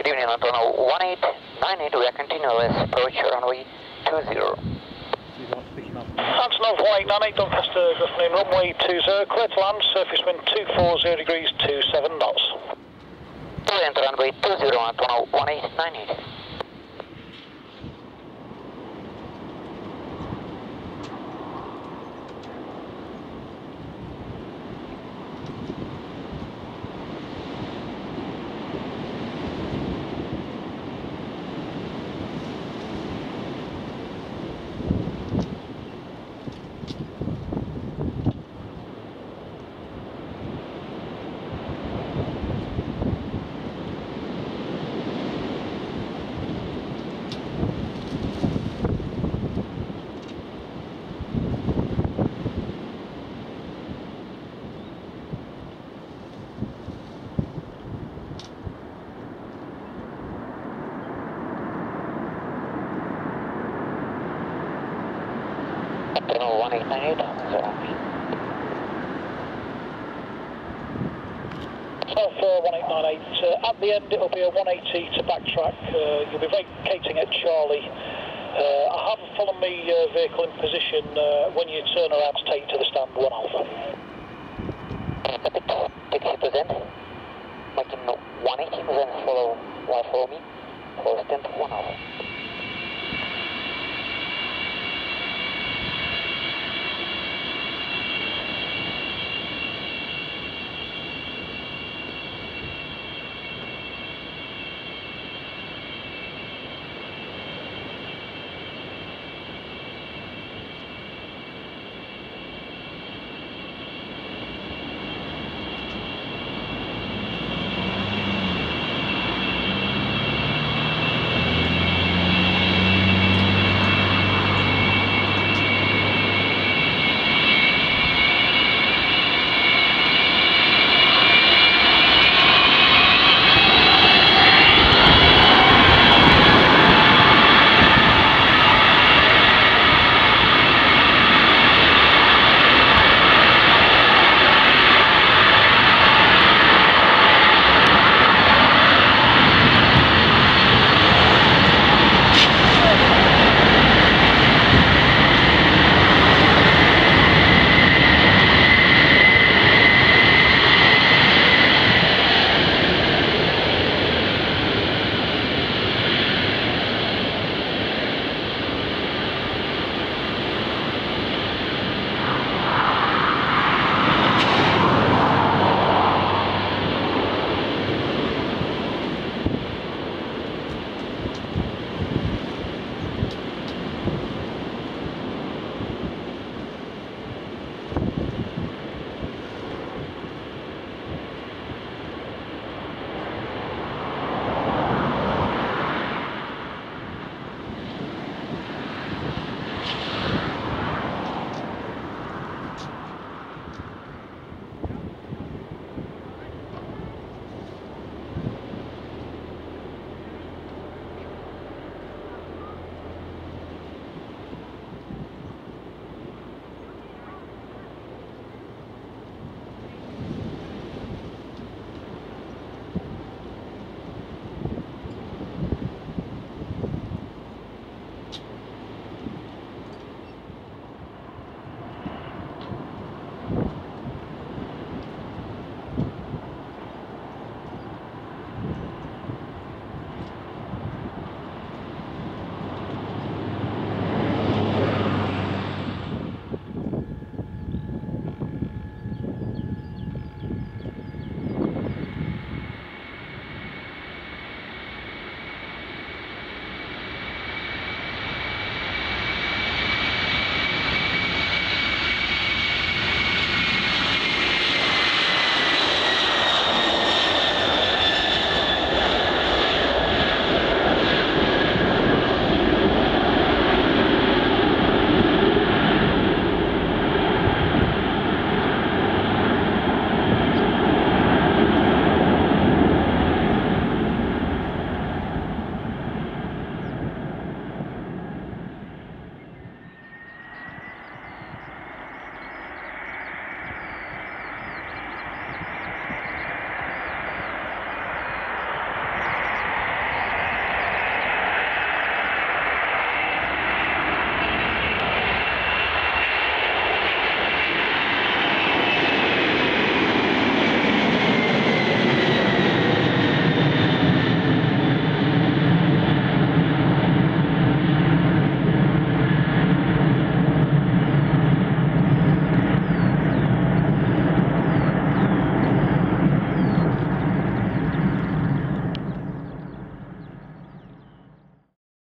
1898, we are continuous approach runway 20. See the one's picking up. Antonov 1898, Doncaster, good afternoon, runway 20, clear to land, surface wind 240 degrees, 27 knots. To enter runway 20, Antonov 1898. Antonov 1898, zero. Antonov uh, 1898, uh, at the end it'll be a 180 to backtrack, uh, you'll be vacating at Charlie. Uh, I have a follow me uh, vehicle in position uh, when you turn around to take to the stand 1 Alpha.